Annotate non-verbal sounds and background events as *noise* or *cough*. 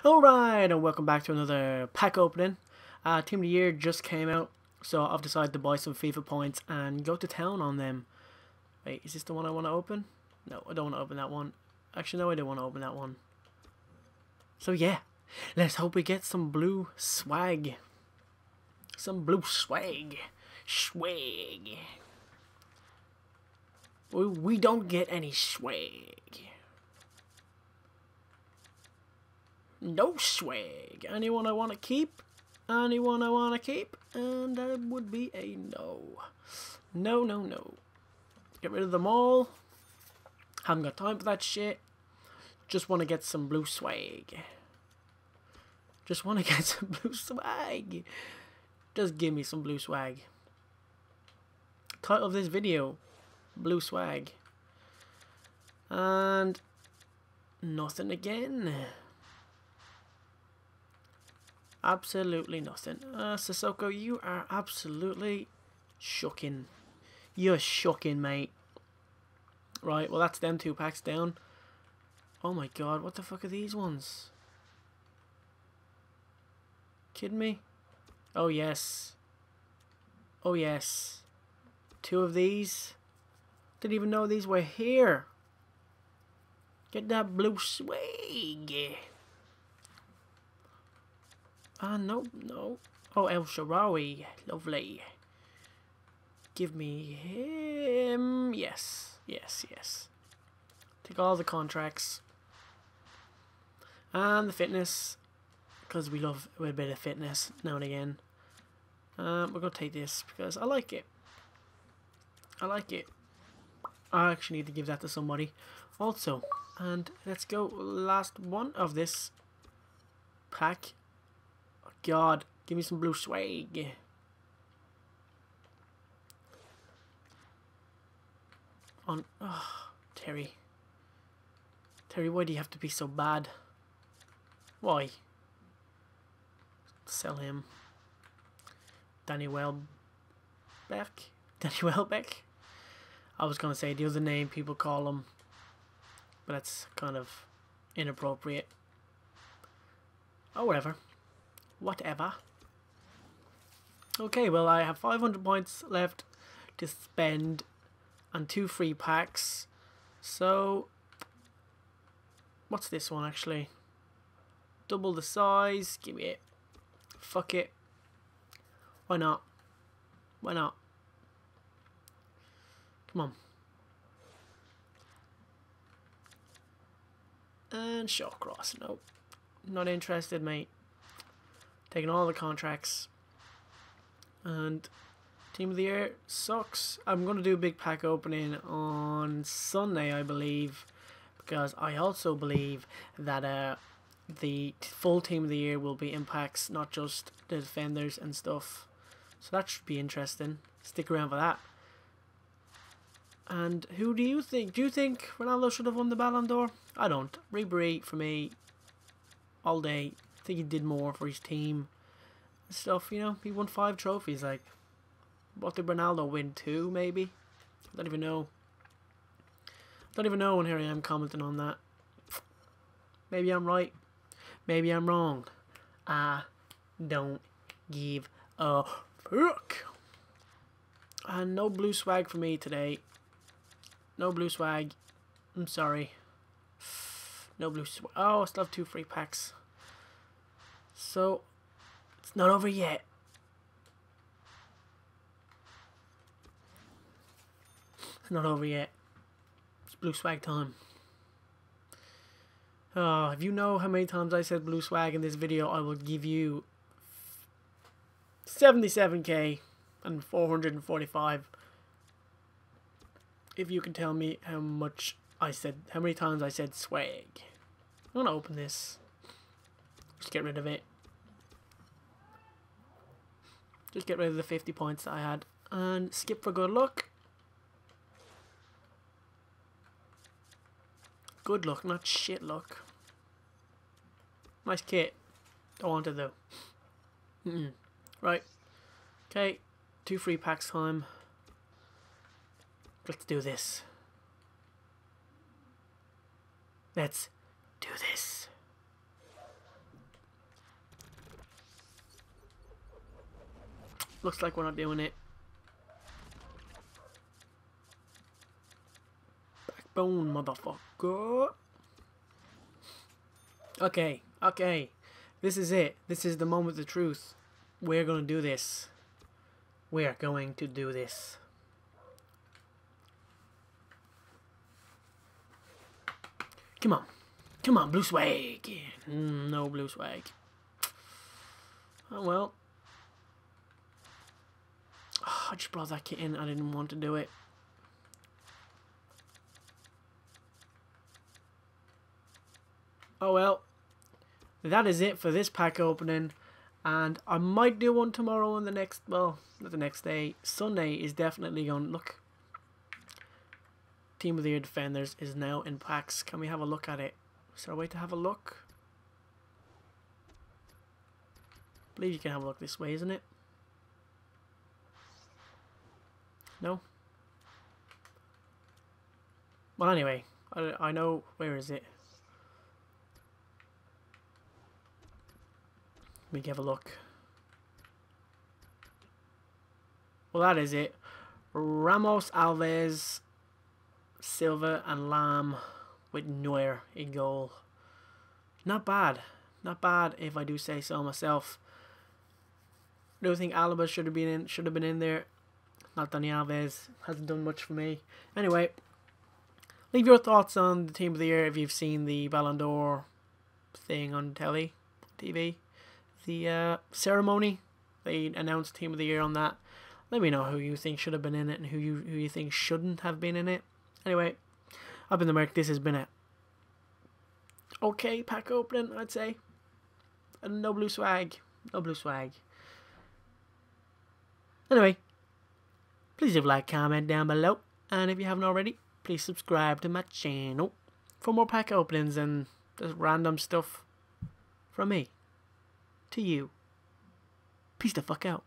Alright, and welcome back to another pack opening. Uh, Team of the Year just came out, so I've decided to buy some FIFA points and go to town on them. Wait, is this the one I want to open? No, I don't want to open that one. Actually, no, I don't want to open that one. So yeah, let's hope we get some blue swag. Some blue swag. Swag. We, we don't get any swag. No swag. Anyone I want to keep? Anyone I want to keep? And that would be a no. No, no, no. Get rid of them all. Haven't got time for that shit. Just want to get some blue swag. Just want to *laughs* get some blue swag. Just give me some blue swag. Title of this video, blue swag. And nothing again. Absolutely nothing. Uh, Sissoko, you are absolutely shocking. You're shocking, mate. Right, well that's them two packs down. Oh my god, what the fuck are these ones? Kidding me? Oh yes. Oh yes. Two of these. Didn't even know these were here. Get that blue swag. Ah, no, no. Oh, El Shaarawy. Lovely. Give me him. Yes, yes, yes. Take all the contracts. And the fitness. Because we love a bit of fitness now and again. Um, we're going to take this because I like it. I like it. I actually need to give that to somebody also. And let's go last one of this pack God, give me some blue swag. On, oh, Terry. Terry, why do you have to be so bad? Why? Sell him. Danny Welbeck? *laughs* Danny Welbeck? I was going to say the other name people call him. But that's kind of inappropriate. Oh, whatever. Whatever. Okay, well I have 500 points left to spend and two free packs. So, what's this one actually? Double the size, give me it. Fuck it. Why not? Why not? Come on. And Shawcross, nope. Not interested, mate taking all the contracts. And Team of the Year sucks. I'm going to do a big pack opening on Sunday, I believe, because I also believe that uh, the full Team of the Year will be impacts, not just the defenders and stuff. So that should be interesting. Stick around for that. And who do you think? Do you think Ronaldo should have won the Ballon d'Or? I don't. Ribery, for me, all day. I think he did more for his team stuff, you know. He won five trophies, like, what did Ronaldo win? Two, maybe? I don't even know. Don't even know, and here I am commenting on that. Maybe I'm right. Maybe I'm wrong. I don't give a fuck. And no blue swag for me today. No blue swag. I'm sorry. No blue swag. Oh, I still have two free packs. So, it's not over yet. It's not over yet. It's blue swag time. Oh, if you know how many times I said blue swag in this video, I will give you 77k and 445 if you can tell me how much I said, how many times I said swag. I'm gonna open this. Just get rid of it. Just get rid of the 50 points that I had. And skip for good luck. Good luck, not shit luck. Nice kit. Don't want it though. Mm -mm. Right. Okay. Two free packs time. Let's do this. Let's do this. Looks like we're not doing it. Backbone, motherfucker. Okay, okay. This is it. This is the moment of truth. We're gonna do this. We're going to do this. Come on. Come on, blue swag. Mm, no blue swag. Oh well. I just brought that kit in. I didn't want to do it. Oh well. That is it for this pack opening. And I might do one tomorrow and the next, well, the next day. Sunday is definitely going, look. Team of the Year Defenders is now in packs. Can we have a look at it? Is there a way to have a look? I believe you can have a look this way, isn't it? No? Well, anyway, I, I know, where is it? Let me have a look. Well, that is it. Ramos, Alves, Silva, and Lahm with Neuer in goal. Not bad. Not bad if I do say so myself. Do think Alaba should have been in should have been in there. Not Dani Alves hasn't done much for me. Anyway, leave your thoughts on the team of the year if you've seen the Ballon d'Or thing on telly, TV, the uh, ceremony. They announced team of the year on that. Let me know who you think should have been in it and who you who you think shouldn't have been in it. Anyway, I've been the Merk. This has been it. Okay, pack opening, I'd say. And no blue swag. No blue swag. Anyway, please leave a like, comment down below. And if you haven't already, please subscribe to my channel for more pack openings and just random stuff from me to you. Peace the fuck out.